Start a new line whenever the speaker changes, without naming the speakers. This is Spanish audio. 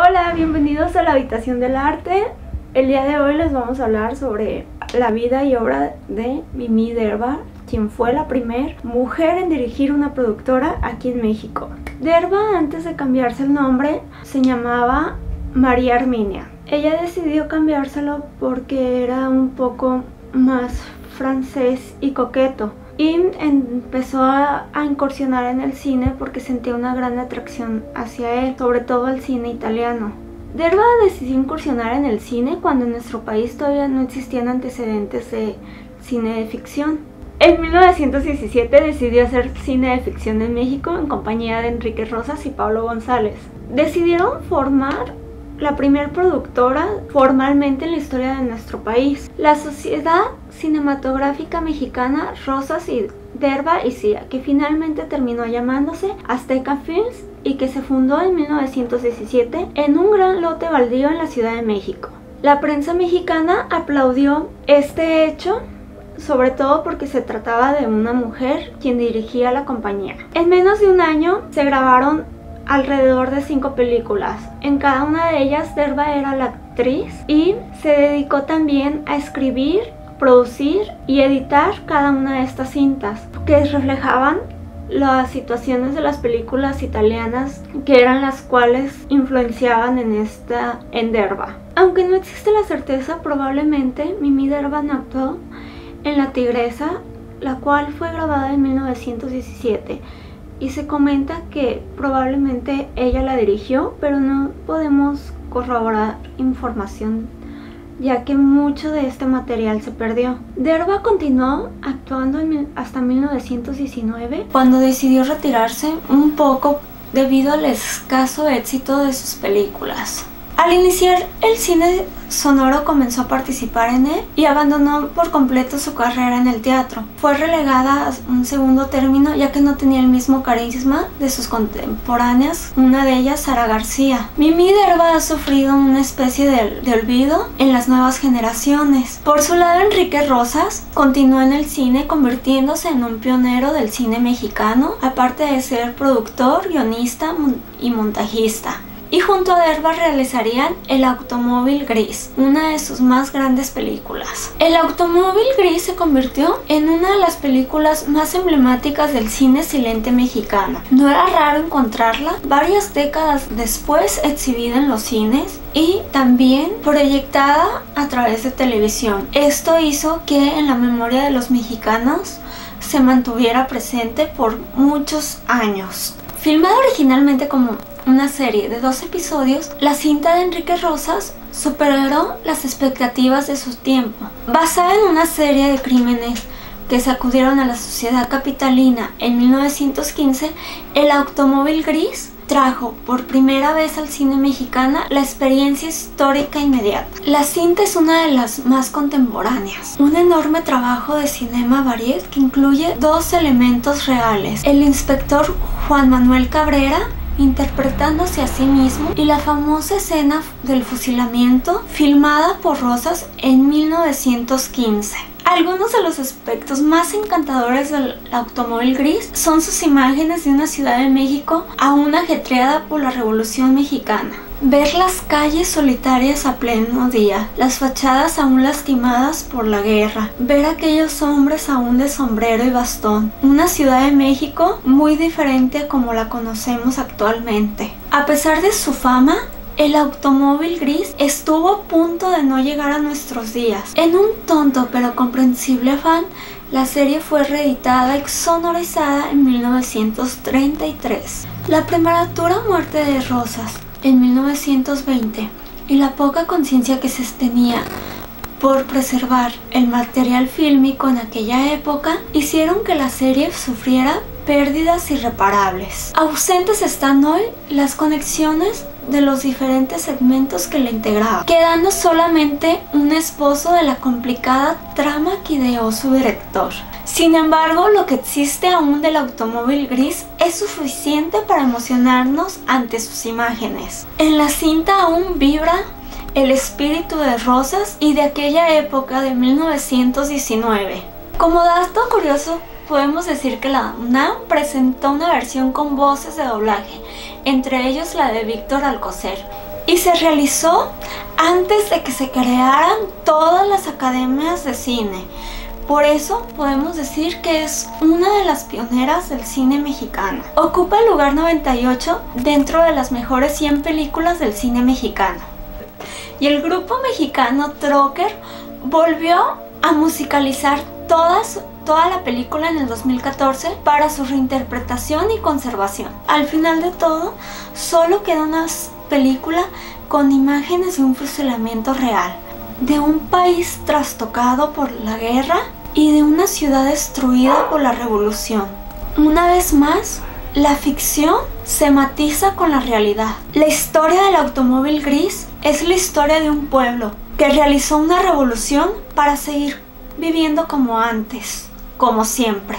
Hola, bienvenidos a la Habitación del Arte. El día de hoy les vamos a hablar sobre la vida y obra de Mimi Derba, quien fue la primera mujer en dirigir una productora aquí en México. Derba, antes de cambiarse el nombre, se llamaba María Arminia. Ella decidió cambiárselo porque era un poco más francés y coqueto y empezó a, incursionar en el cine porque sentía una gran atracción hacia él, sobre todo el cine italiano. Derba decidió incursionar en el cine cuando en nuestro país todavía no existían antecedentes de cine de ficción. En 1917 decidió hacer cine de ficción en México en compañía de Enrique Rosas y Pablo González. Decidieron formar la primera productora formalmente en la historia de nuestro país. La Sociedad Cinematográfica Mexicana Rosas y Derba y Cia, que finalmente terminó llamándose Azteca Films y que se fundó en 1917 en un gran lote baldío en la Ciudad de México. La prensa mexicana aplaudió este hecho sobre todo porque se trataba de una mujer quien dirigía la compañía. En menos de un año se grabaron alrededor de cinco películas. En cada una de ellas Derba era la actriz y se dedicó también a escribir, producir y editar cada una de estas cintas que reflejaban las situaciones de las películas italianas que eran las cuales influenciaban en esta en Derba. Aunque no existe la certeza, probablemente Mimi Derba actuó en La Tigresa, la cual fue grabada en 1917 y se comenta que probablemente ella la dirigió, pero no podemos corroborar información ya que mucho de este material se perdió. Derba continuó actuando hasta 1919 cuando decidió retirarse un poco debido al escaso éxito de sus películas. Al iniciar el cine sonoro comenzó a participar en él y abandonó por completo su carrera en el teatro. Fue relegada a un segundo término ya que no tenía el mismo carisma de sus contemporáneas, una de ellas Sara García. Mimi Derba ha sufrido una especie de, de olvido en las nuevas generaciones. Por su lado, Enrique Rosas continuó en el cine convirtiéndose en un pionero del cine mexicano, aparte de ser productor, guionista y montajista y junto a Derba realizarían El Automóvil Gris, una de sus más grandes películas. El Automóvil Gris se convirtió en una de las películas más emblemáticas del cine silente mexicano. No era raro encontrarla varias décadas después exhibida en los cines y también proyectada a través de televisión. Esto hizo que en la memoria de los mexicanos se mantuviera presente por muchos años. Filmada originalmente como una serie de dos episodios, la cinta de Enrique Rosas superó las expectativas de su tiempo. Basada en una serie de crímenes que sacudieron a la sociedad capitalina en 1915, el automóvil gris trajo por primera vez al cine mexicano la experiencia histórica inmediata. La cinta es una de las más contemporáneas, un enorme trabajo de cinema variet que incluye dos elementos reales, el inspector Juan Manuel Cabrera interpretándose a sí mismo y la famosa escena del fusilamiento filmada por Rosas en 1915. Algunos de los aspectos más encantadores del automóvil gris son sus imágenes de una ciudad de México aún ajetreada por la Revolución Mexicana. Ver las calles solitarias a pleno día, las fachadas aún lastimadas por la guerra, ver aquellos hombres aún de sombrero y bastón, una Ciudad de México muy diferente a como la conocemos actualmente. A pesar de su fama, el automóvil gris estuvo a punto de no llegar a nuestros días. En un tonto pero comprensible afán, la serie fue reeditada y sonorizada en 1933. La prematura muerte de Rosas en 1920 y la poca conciencia que se tenía por preservar el material fílmico en aquella época hicieron que la serie sufriera pérdidas irreparables. Ausentes están hoy las conexiones de los diferentes segmentos que la integraban, quedando solamente un esposo de la complicada trama que ideó su director. Sin embargo, lo que existe aún del automóvil gris es suficiente para emocionarnos ante sus imágenes. En la cinta aún vibra el espíritu de Rosas y de aquella época de 1919. Como dato curioso, podemos decir que la UNAM presentó una versión con voces de doblaje, entre ellos la de Víctor Alcocer. y se realizó antes de que se crearan todas las academias de cine. Por eso podemos decir que es una de las pioneras del cine mexicano. Ocupa el lugar 98 dentro de las mejores 100 películas del cine mexicano. Y el grupo mexicano Trocker volvió a musicalizar todas toda la película en el 2014 para su reinterpretación y conservación. Al final de todo, solo queda una película con imágenes de un fusilamiento real, de un país trastocado por la guerra y de una ciudad destruida por la revolución. Una vez más, la ficción se matiza con la realidad. La historia del automóvil gris es la historia de un pueblo que realizó una revolución para seguir viviendo como antes, como siempre.